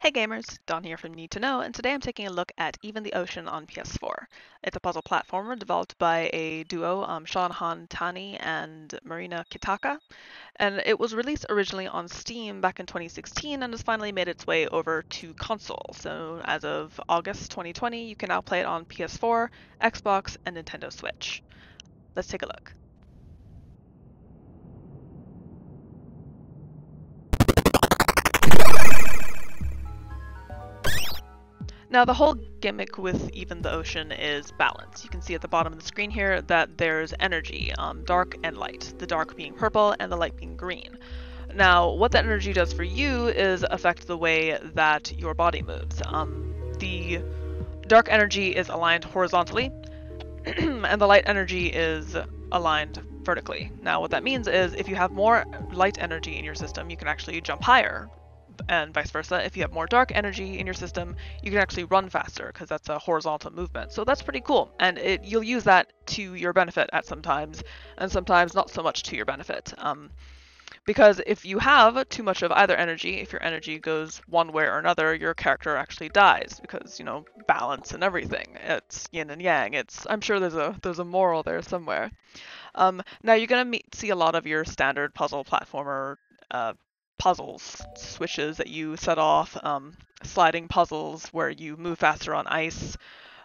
Hey gamers, Don here from Need to Know, and today I'm taking a look at Even the Ocean on PS4. It's a puzzle platformer developed by a duo, um, Sean Han Tani and Marina Kittaka, and it was released originally on Steam back in 2016 and has finally made its way over to console. So as of August 2020, you can now play it on PS4, Xbox, and Nintendo Switch. Let's take a look. Now the whole gimmick with Even the Ocean is balance. You can see at the bottom of the screen here that there's energy, um, dark and light, the dark being purple and the light being green. Now what that energy does for you is affect the way that your body moves. Um, the dark energy is aligned horizontally and the light energy is aligned vertically. Now what that means is if you have more light energy in your system, you can actually jump higher and vice versa. If you have more dark energy in your system, you can actually run faster because that's a horizontal movement. So that's pretty cool, and it, you'll use that to your benefit at some times, and sometimes not so much to your benefit. Um, because if you have too much of either energy, if your energy goes one way or another, your character actually dies because you know balance and everything. It's yin and yang. It's I'm sure there's a there's a moral there somewhere. Um, now you're gonna meet, see a lot of your standard puzzle platformer uh, puzzles switches that you set off, um, sliding puzzles where you move faster on ice,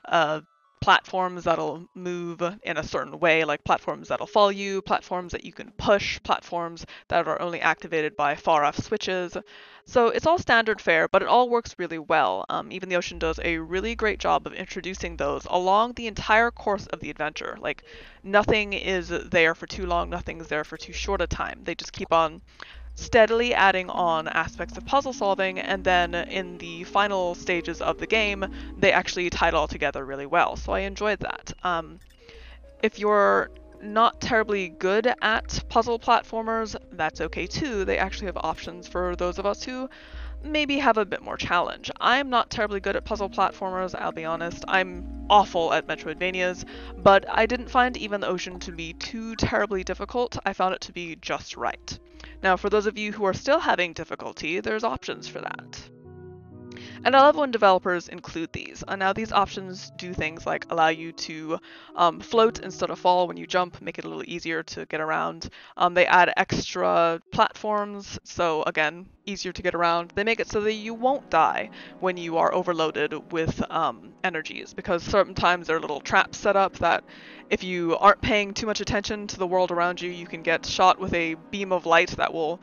uh, platforms that'll move in a certain way, like platforms that'll follow you, platforms that you can push, platforms that are only activated by far off switches. So it's all standard fare, but it all works really well. Um, Even the Ocean does a really great job of introducing those along the entire course of the adventure. Like nothing is there for too long, nothing's there for too short a time. They just keep on steadily adding on aspects of puzzle solving, and then in the final stages of the game, they actually tie it all together really well. So I enjoyed that. Um, if you're not terribly good at puzzle platformers, that's okay too. They actually have options for those of us who maybe have a bit more challenge. I'm not terribly good at puzzle platformers, I'll be honest. I'm awful at Metroidvanias, but I didn't find even the ocean to be too terribly difficult. I found it to be just right. Now, for those of you who are still having difficulty, there's options for that. And I love when developers include these. And now these options do things like allow you to um, float instead of fall when you jump, make it a little easier to get around. Um, they add extra platforms, so again, easier to get around. They make it so that you won't die when you are overloaded with um, energies, because sometimes there are little traps set up that if you aren't paying too much attention to the world around you, you can get shot with a beam of light that will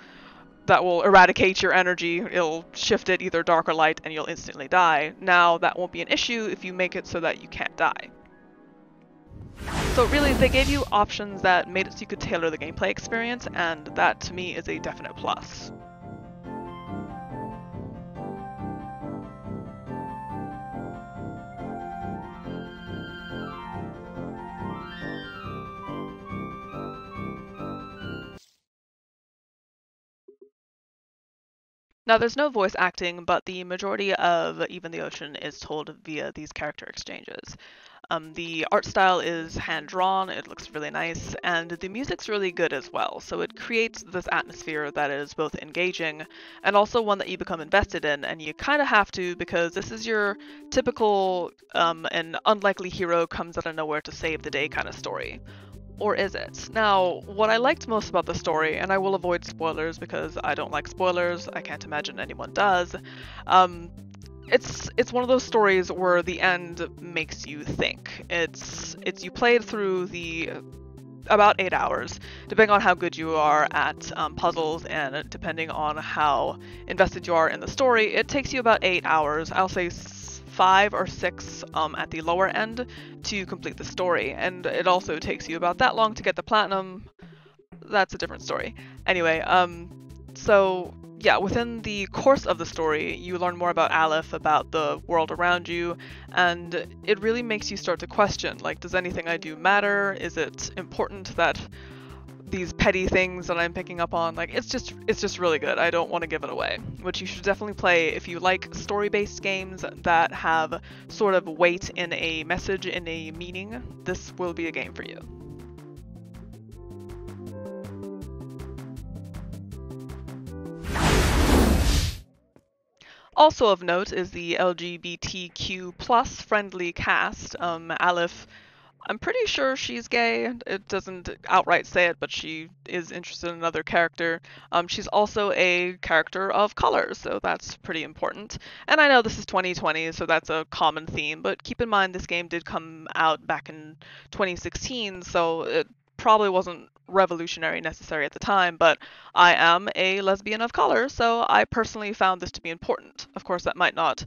that will eradicate your energy. It'll shift it either dark or light and you'll instantly die. Now that won't be an issue if you make it so that you can't die. So really, they gave you options that made it so you could tailor the gameplay experience, and that to me is a definite plus. Now, there's no voice acting, but the majority of Even the Ocean is told via these character exchanges. Um, the art style is hand drawn, it looks really nice, and the music's really good as well. So it creates this atmosphere that is both engaging and also one that you become invested in, and you kind of have to because this is your typical um, an unlikely hero comes out of nowhere to save the day kind of story or is it? Now, what I liked most about the story, and I will avoid spoilers because I don't like spoilers, I can't imagine anyone does, um, it's it's one of those stories where the end makes you think. It's it's you played through the about eight hours, depending on how good you are at um, puzzles and depending on how invested you are in the story. It takes you about eight hours. I'll say five or six um, at the lower end to complete the story, and it also takes you about that long to get the platinum. That's a different story. Anyway, um, so yeah, within the course of the story, you learn more about Aliph, about the world around you, and it really makes you start to question, like, does anything I do matter? Is it important that these petty things that I'm picking up on. Like it's just it's just really good. I don't want to give it away. Which you should definitely play if you like story-based games that have sort of weight in a message in a meaning. This will be a game for you. Also of note is the LGBTQ plus friendly cast. Um, Aliph I'm pretty sure she's gay. It doesn't outright say it, but she is interested in another character. Um, she's also a character of color, so that's pretty important. And I know this is 2020, so that's a common theme, but keep in mind this game did come out back in 2016, so it probably wasn't revolutionary necessary at the time, but I am a lesbian of color, so I personally found this to be important. Of course, that might not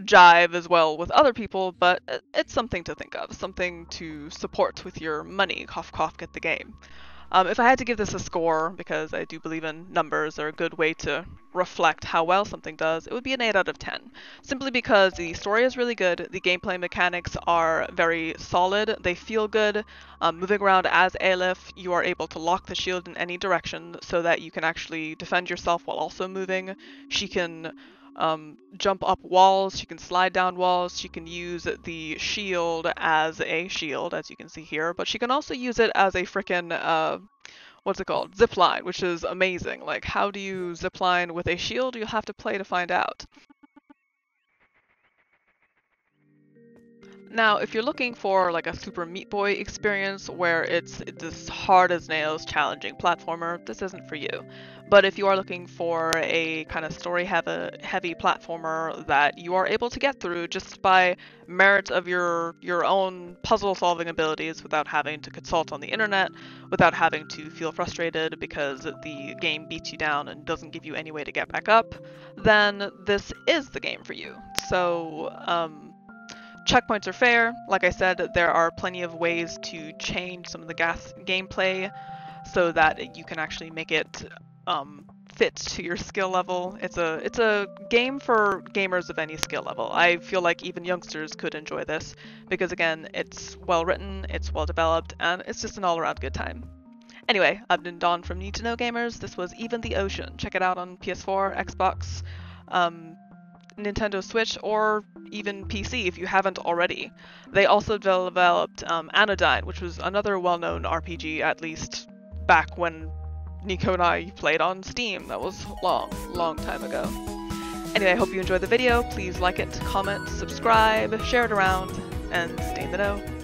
jive as well with other people, but it's something to think of, something to support with your money. Cough, cough, get the game. Um, if I had to give this a score, because I do believe in numbers are a good way to reflect how well something does, it would be an 8 out of 10. Simply because the story is really good, the gameplay mechanics are very solid, they feel good. Um, moving around as Aliph, you are able to lock the shield in any direction so that you can actually defend yourself while also moving. She can um, jump up walls, she can slide down walls, she can use the shield as a shield, as you can see here, but she can also use it as a freaking, uh, what's it called, zipline, which is amazing. Like, how do you zipline with a shield? You'll have to play to find out. Now, if you're looking for like a Super Meat Boy experience where it's this hard as nails challenging platformer, this isn't for you. But if you are looking for a kind of story heavy, platformer that you are able to get through just by merit of your your own puzzle solving abilities without having to consult on the internet, without having to feel frustrated because the game beats you down and doesn't give you any way to get back up, then this is the game for you. So, um, checkpoints are fair. Like I said, there are plenty of ways to change some of the gas gameplay so that you can actually make it um, fit to your skill level. It's a it's a game for gamers of any skill level. I feel like even youngsters could enjoy this because again, it's well written, it's well developed, and it's just an all-around good time. Anyway, I've been Dawn from Need to Know Gamers. This was Even the Ocean. Check it out on PS4, Xbox, um, Nintendo Switch, or even PC if you haven't already. They also developed um, Anodyne, which was another well-known RPG, at least back when Nico and I played on Steam. That was long, long time ago. Anyway, I hope you enjoyed the video. Please like it, comment, subscribe, share it around, and stay in the know.